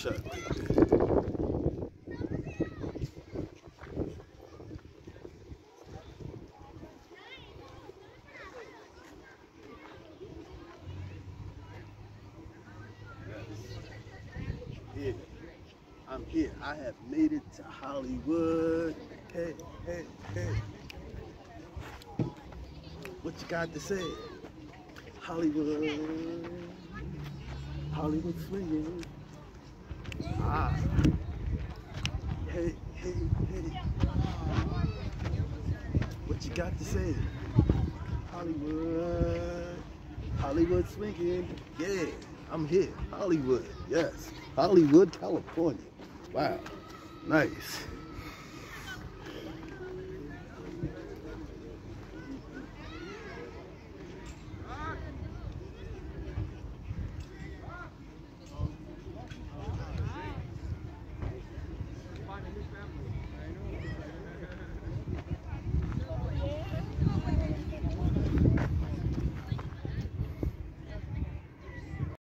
I'm here. I have made it to Hollywood. Hey, hey, hey. What you got to say? Hollywood. Hollywood swinging. Hey, hey, hey. What you got to say? Hollywood. Hollywood swinging. Yeah, I'm here. Hollywood. Yes. Hollywood, California. Wow. Nice.